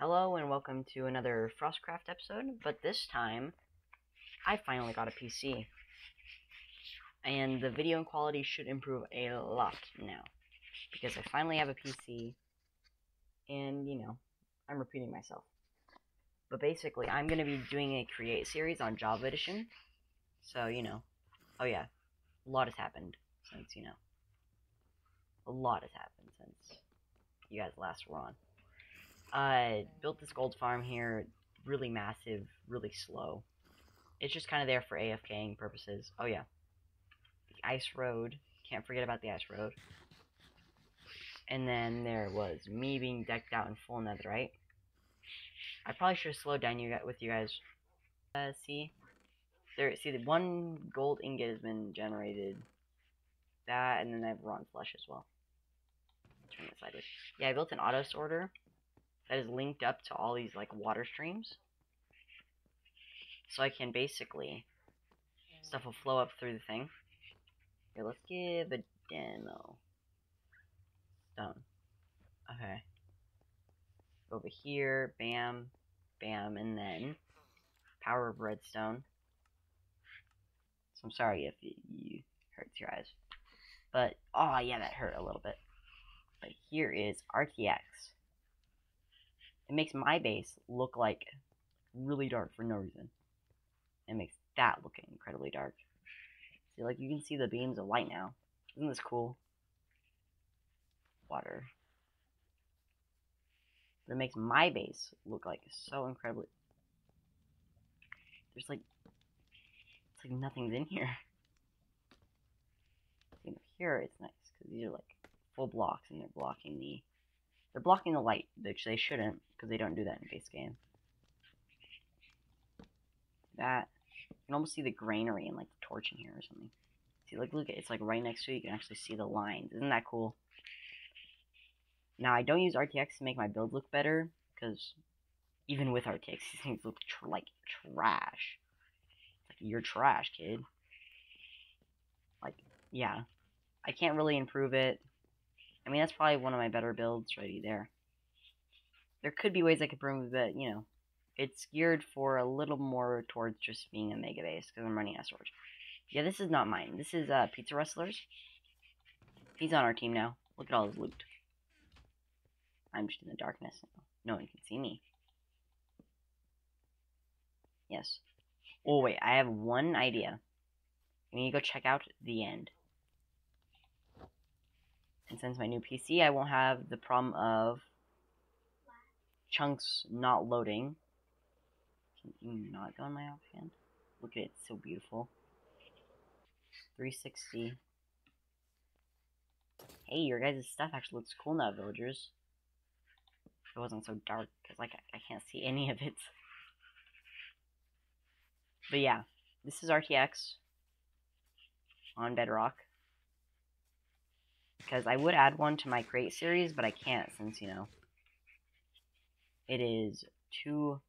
Hello and welcome to another Frostcraft episode, but this time I finally got a PC. And the video quality should improve a lot now. Because I finally have a PC and, you know, I'm repeating myself. But basically, I'm going to be doing a create series on Java Edition. So, you know, oh yeah, a lot has happened since, you know, a lot has happened since you guys last were on. Uh, built this gold farm here, really massive, really slow. It's just kind of there for AFKing purposes. Oh yeah, the ice road. Can't forget about the ice road. And then there was me being decked out in full netherite. I probably should have slowed down you with you guys. Uh, see, there. See, the one gold ingot has been generated. That, and then I have raw flesh as well. Turn it sideways. Yeah, I built an auto sorter that is linked up to all these like water streams. So I can basically stuff will flow up through the thing. Here, let's give a demo. Done. Okay. Over here, bam, bam, and then power of redstone. So I'm sorry if it, you hurts your eyes. But, oh yeah, that hurt a little bit. But here is RTX. It makes my base look like really dark for no reason. It makes that look incredibly dark. See, like, you can see the beams of light now. Isn't this cool? Water. But it makes my base look like so incredibly... There's like... It's like nothing's in here. Here it's nice, because these are like full blocks and they're blocking the they're blocking the light, which they shouldn't, because they don't do that in base game. That. You can almost see the granary and, like, the torch in here or something. See, like, look, it's, like, right next to it. You can actually see the lines. Isn't that cool? Now, I don't use RTX to make my build look better, because even with RTX, these things look tr like trash. Like, you're trash, kid. Like, yeah. I can't really improve it. I mean, that's probably one of my better builds right there. There could be ways I could improve it, you know. It's geared for a little more towards just being a mega base, because I'm running out of. Yeah, this is not mine. This is uh, Pizza Wrestlers. He's on our team now. Look at all his loot. I'm just in the darkness. No one can see me. Yes. Oh, wait. I have one idea. We need to go check out the end. And since my new PC, I won't have the problem of chunks not loading. Can you not go on my offhand? Look at it, so beautiful. 360. Hey, your guys' stuff actually looks cool now, villagers. It wasn't so dark, because, like, I, I can't see any of it. But yeah, this is RTX on Bedrock. Because I would add one to my Create series, but I can't since, you know, it is too...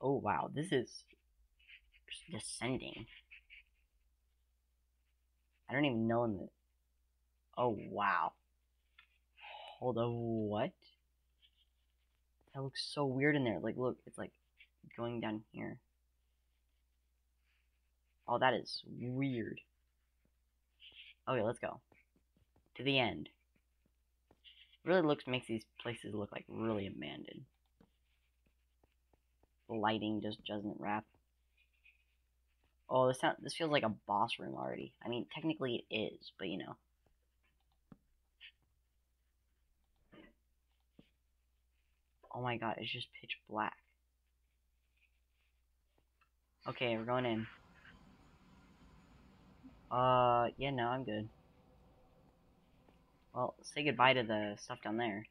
Oh, wow, this is descending. I don't even know in the... Oh, wow. Hold on, what? That looks so weird in there. Like, look, it's like going down here. Oh, that is weird. Okay, let's go to the end. Really looks makes these places look like really abandoned. The lighting just doesn't wrap. Oh, this sound, this feels like a boss room already. I mean, technically it is, but you know. Oh my god, it's just pitch black. Okay, we're going in. Uh, yeah, no, I'm good. Well, say goodbye to the stuff down there.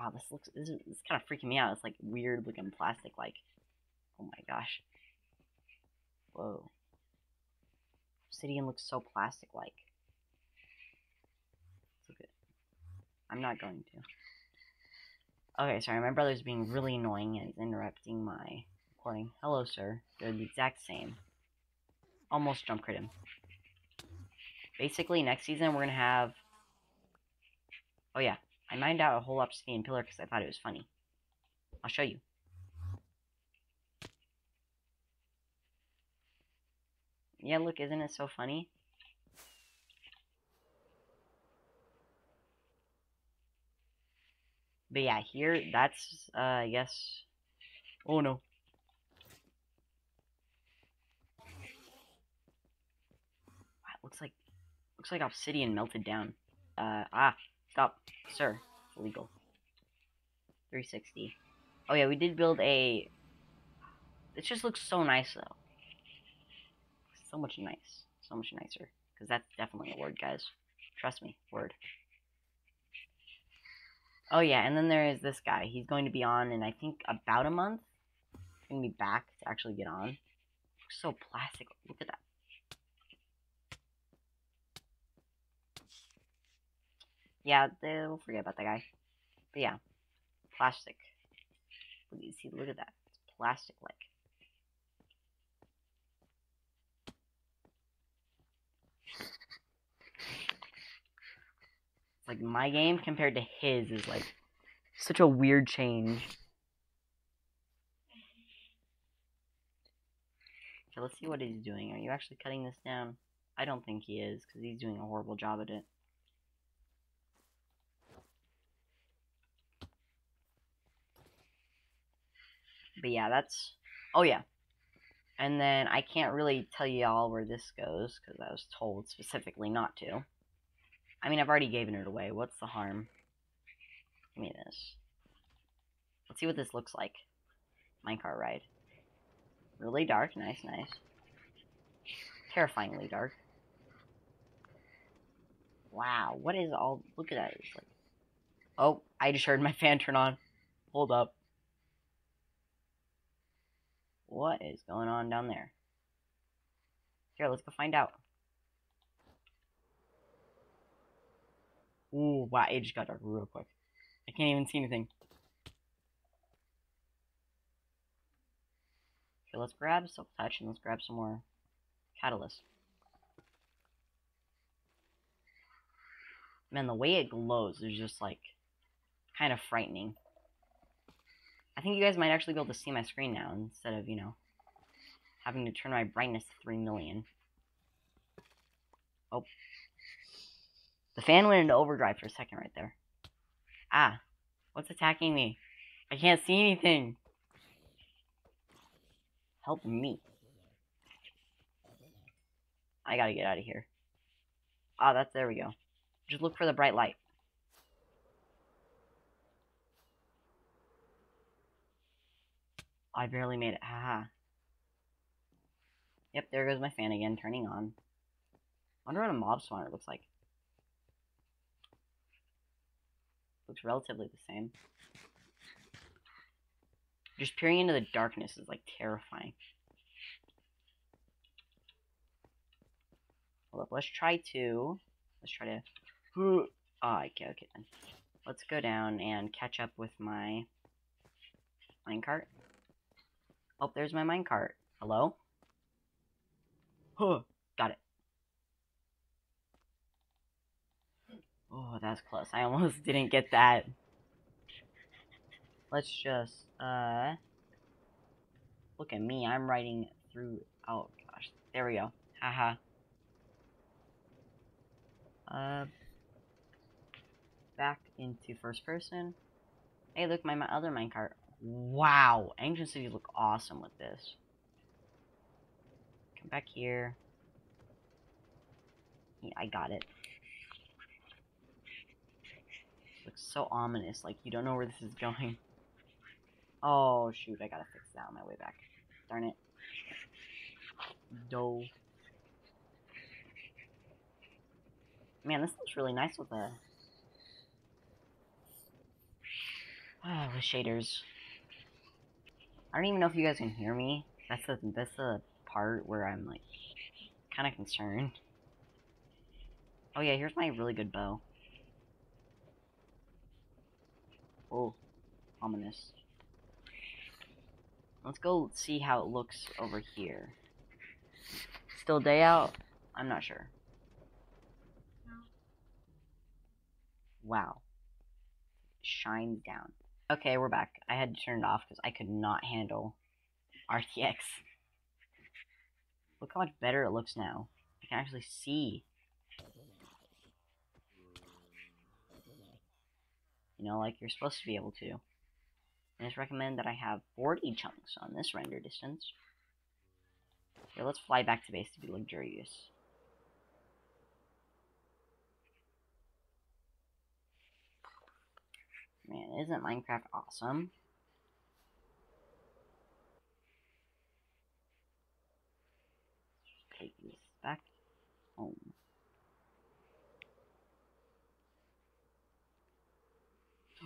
Wow, this looks this is, this is kind of freaking me out. It's like weird looking plastic, like. Oh my gosh. Whoa. Obsidian looks so plastic like. Look. I'm not going to. Okay, sorry, my brother's being really annoying and interrupting my recording. Hello, sir. They're the exact same. Almost jump crit him basically next season we're gonna have oh yeah I mined out a whole obsidian pillar because I thought it was funny. I'll show you. Yeah, look, isn't it so funny? But yeah, here, that's, uh, I guess... Oh, no. Wow, looks like, looks like obsidian melted down. Uh, ah, stop, sir. Illegal. 360. Oh yeah, we did build a... It just looks so nice, though. So much nice. So much nicer. Because that's definitely a word, guys. Trust me, word. Oh yeah, and then there is this guy. He's going to be on in I think about a month. He's gonna be back to actually get on. So plastic. Look at that. Yeah, they'll forget about that guy. But yeah, plastic. Look, you see, look at that. It's plastic like. Like my game compared to his is like such a weird change. Okay, let's see what he's doing. Are you actually cutting this down? I don't think he is, because he's doing a horrible job at it. But yeah, that's... Oh yeah. And then I can't really tell y'all where this goes, because I was told specifically not to. I mean, I've already given it away. What's the harm? Give me this. Let's see what this looks like. Minecart ride. Really dark. Nice, nice. Terrifyingly dark. Wow, what is all... Look at that. Like... Oh, I just heard my fan turn on. Hold up. What is going on down there? Here, let's go find out. Ooh, wow, it just got dark real quick. I can't even see anything. Okay, let's grab Silk Touch and let's grab some more Catalyst. Man, the way it glows is just, like, kind of frightening. I think you guys might actually be able to see my screen now instead of, you know, having to turn my brightness to 3 million. Oh, the fan went into overdrive for a second right there. Ah, what's attacking me? I can't see anything. Help me. I gotta get out of here. Ah, that's, there we go. Just look for the bright light. I barely made it. Haha. Yep, there goes my fan again, turning on. wonder what a mob spawner looks like. looks relatively the same. Just peering into the darkness is like terrifying. Hold up, let's try to. Let's try to. Oh, okay, okay then. Let's go down and catch up with my minecart. Oh, there's my minecart. Hello? Huh, got it. Oh, that's close. I almost didn't get that. Let's just, uh... Look at me, I'm writing through... Oh, gosh. There we go. Haha. uh... Back into first person. Hey, look, my, my other minecart. Wow! Ancient cities look awesome with this. Come back here. Yeah, I got it. looks so ominous, like you don't know where this is going. Oh, shoot, I gotta fix that on my way back. Darn it. Doe. Man, this looks really nice with the... Ah, the shaders. I don't even know if you guys can hear me. That's the, that's the part where I'm, like, kind of concerned. Oh yeah, here's my really good bow. Oh, ominous. Let's go see how it looks over here. Still day out? I'm not sure. Wow. shines down. Okay, we're back. I had to turn it off because I could not handle RTX. Look how much better it looks now. I can actually see. You know, like you're supposed to be able to. And it's recommend that I have 40 chunks on this render distance. Okay, let's fly back to base to be luxurious. Man, isn't Minecraft awesome? Take this back home.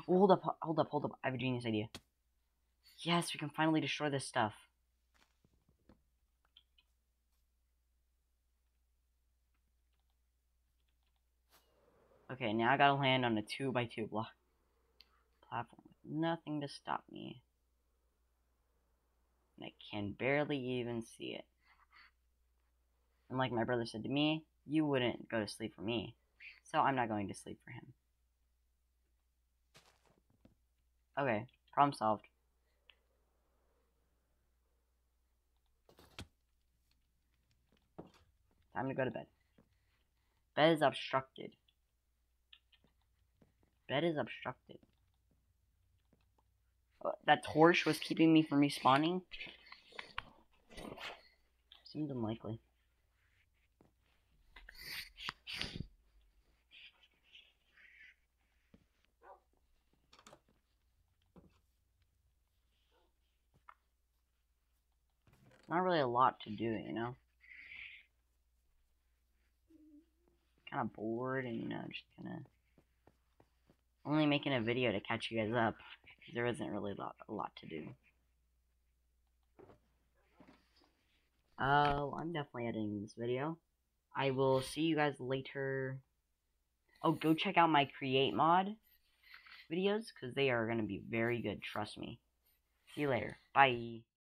Oh, hold up, hold up, hold up. I have a genius idea. Yes, we can finally destroy this stuff. Okay, now I gotta land on a 2 by 2 block platform with nothing to stop me. And I can barely even see it. And like my brother said to me, you wouldn't go to sleep for me. So I'm not going to sleep for him. Okay, problem solved. Time to go to bed. Bed is obstructed. Bed is obstructed. That torch was keeping me from respawning? Seems unlikely. Not really a lot to do, you know? Kind of bored and, you know, just kind of only making a video to catch you guys up. There isn't really a lot, a lot to do. Oh, uh, I'm definitely editing this video. I will see you guys later. Oh, go check out my create mod videos, because they are going to be very good, trust me. See you later. Bye.